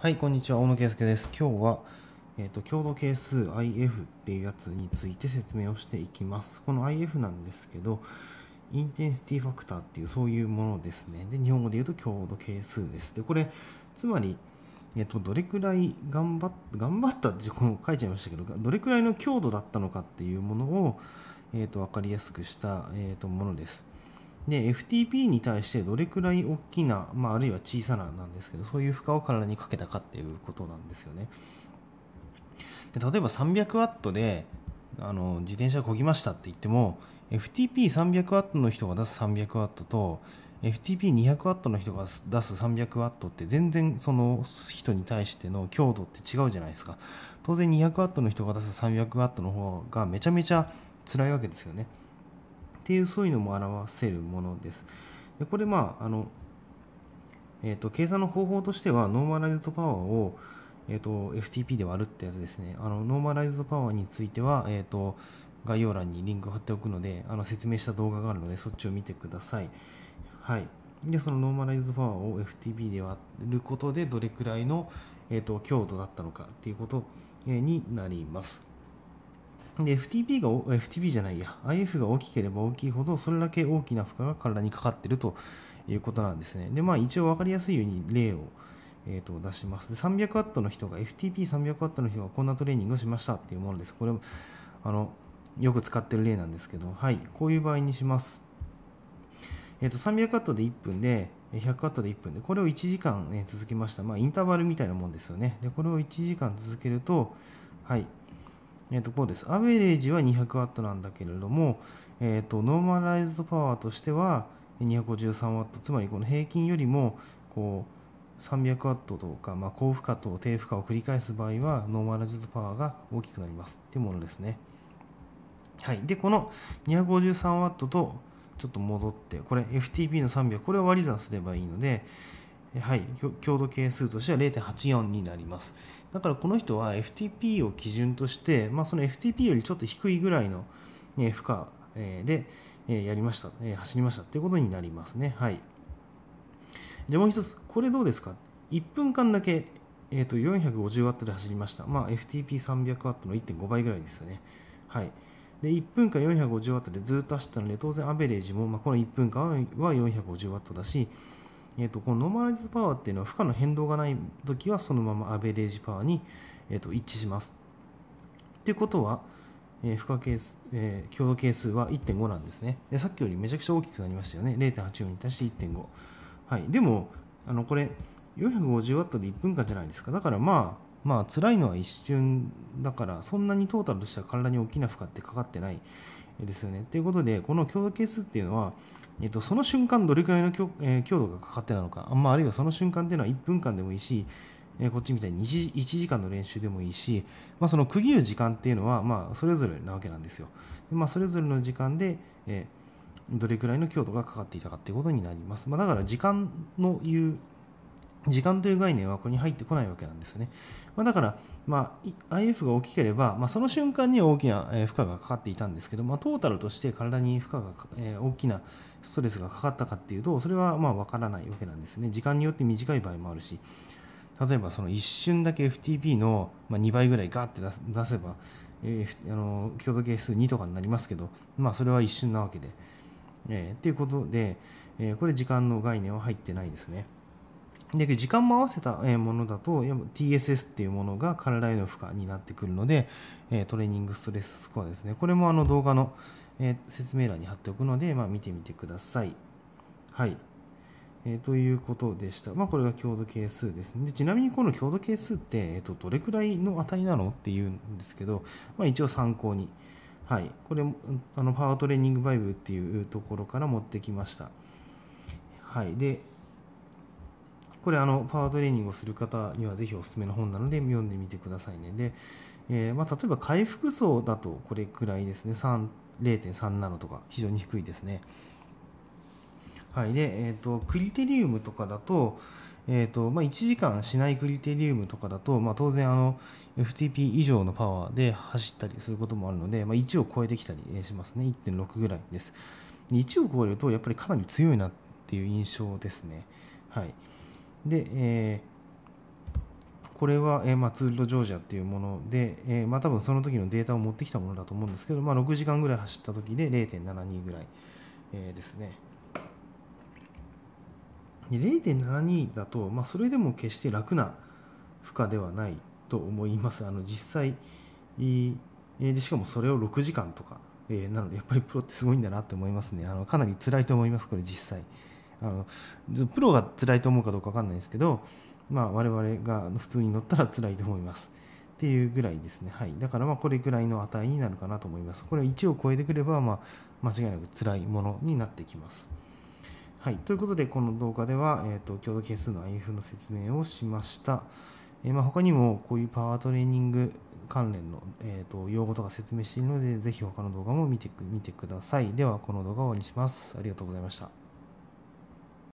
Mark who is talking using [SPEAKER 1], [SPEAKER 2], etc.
[SPEAKER 1] はい、こんにちは。大野圭介です。今日は、えーと、強度係数 IF っていうやつについて説明をしていきます。この IF なんですけど、インテンシティファクターっていうそういうものですね。で、日本語で言うと強度係数です。で、これ、つまり、えっ、と、どれくらい頑張っ頑張ったってこの書いちゃいましたけど、どれくらいの強度だったのかっていうものを、えーと、分かりやすくした、えーとものです。で FTP に対してどれくらい大きな、まあ、あるいは小さななんですけどそういう負荷を体にかけたかっていうことなんですよね。で例えば 300W であの自転車こぎましたって言っても FTP300W の人が出す 300W と FTP200W の人が出す 300W って全然その人に対しての強度って違うじゃないですか。当然 200W の人が出す 300W の方がめちゃめちゃ辛いわけですよね。っていうそういうのも表せるものです。でこれまああの、えーと、計算の方法としてはノーマライズドパワーを、えーと、FTP で割るってやつですね。あのノーマライズドパワーについては、えーと、概要欄にリンクを貼っておくのであの説明した動画があるのでそっちを見てください。はい。で、そのノーマライズドパワーを FTP で割ることでどれくらいの、えー、と強度だったのかっていうことになります。で、FTP が、FTP じゃないや、IF が大きければ大きいほど、それだけ大きな負荷が体にかかってるということなんですね。で、まあ一応分かりやすいように例を、えー、と出します。で、300W の人が、FTP300W の人がこんなトレーニングをしましたっていうものです。これも、あの、よく使ってる例なんですけど、はい、こういう場合にします。えっ、ー、と、300W で1分で、100W で1分で、これを1時間、ね、続けました。まあ、インターバルみたいなもんですよね。で、これを1時間続けると、はい、えー、とこうです。アベレージは 200W なんだけれども、えー、とノーマライズドパワーとしては 253W、つまりこの平均よりもこう 300W とか、まあ、高負荷と低負荷を繰り返す場合はノーマライズドパワーが大きくなりますっていうものですね。はい、で、この 253W とちょっと戻って、これ FTP の300、これを割り算すればいいので、はい、強度係数としては0.84になります。だからこの人は FTP を基準として、まあ、その FTP よりちょっと低いぐらいの負荷でやりました、走りましたということになりますね。はい。じゃもう一つ、これどうですか ?1 分間だけ、えー、と 450W で走りました。まあ、FTP300W の1.5倍ぐらいですよね。はい。で、1分間 450W でずっと走ったので、当然アベレージも、まあ、この1分間は 450W だし、えーと、このノーマライズパワーっていうのは負荷の変動がない時はそのままアベレージパワーに、えーと、一致します。ということは、えー、負荷係数、えー、強度係数は1.5なんですねで。さっきよりめちゃくちゃ大きくなりましたよね。0.84に対して1.5。はい、でも、あのこれ 450W で1分間じゃないですか。だからまあ、まあ辛いのは一瞬だからそんなにトータルとしては体に大きな負荷ってかかってないですよね。ということでこの強度係数っていうのはえっと、その瞬間どれくらいの強,、えー、強度がかかってなのか、まあ、あるいはその瞬間っていうのは1分間でもいいし、えー、こっちみたいに 1, 時間の練習でもいいし、まあ、その区切る時間っていうのは、まあ、それぞれなわけなんですよ。でまあ、それぞれの時間で、えー、どれくらいの強度がかかっていたかっていうことになります。まあ、だから時間の言う時間という概念はここに入ってこないわけなんですよね。まあ、だから、まあ、IF が大きければ、まあ、その瞬間に大きな負荷がかかっていたんですけど、まあ、トータルとして体に負荷が、えー、大きなストレスがかかったかっていうと、それはまあ分からないわけなんですね。時間によって短い場合もあるし、例えばその一瞬だけ FTP の2倍ぐらいガーって出せば、えー、あの強度係数2とかになりますけど、まあ、それは一瞬なわけで。えー、っていうことで、えー、これ時間の概念は入ってないですね。で時間も合わせたものだと TSS っていうものが体への負荷になってくるのでトレーニングストレススコアですねこれもあの動画の説明欄に貼っておくので、まあ、見てみてくださいはいえー、ということでした。まあ、これが強度係数です。でちなみにこの強度係数って、えーと、どれくらいの値なのっていうんですけど、まあ、一応参考に。はい。これ、あのパワートレーニングバイブっていうところから持ってきました。はい。で、これあのパワートレーニングをする方にはぜひおすすめの本なので読んでみてくださいね。で、えー、まあ、例えば回復層だとこれくらいですね。0.3ナノとか非常に低いですね。はい。で、えっ、ー、と、クリテリウムとかだと、えーとまあ、1時間しないクリテリウムとかだと、まあ、当然あの FTP 以上のパワーで走ったりすることもあるので、まあ、1を超えてきたりしますね1.6ぐらいです1を超えるとやっぱりかなり強いなっていう印象ですねはいで、えこれは、えーまあ、ツールドジョージアっていうもので、えーまあ、多分その時のデータを持ってきたものだと思うんですけど、まあ、6時間ぐらい走った時で0.72ぐらい、えーですね。0.72だと、まあ、それでも決して楽な負荷ではないと思います。あの実際、でしかもそれを6時間とか、えーなのでやっぱりプロってすごいんだなって思いますね。あのかなり辛いと思います、これ実際。あのプロが辛いと思うかどうか分かんないですけど、まあ、我々が普通に乗ったら辛いと思います。っていうぐらいですね。はい。だからまあこれぐらいの値になるかなと思います。これ1を超えてくれば、まあ、間違いなく辛いものになってきます。はい。ということで、この動画では、えー、と強度係数の IF の説明をしました。えーまあ、他にもこういうパワートレーニング関連の、えー、と用語とか説明しているので、ぜひ他の動画も見てく見てください。では、この動画を終わりにします。ありがとうございました。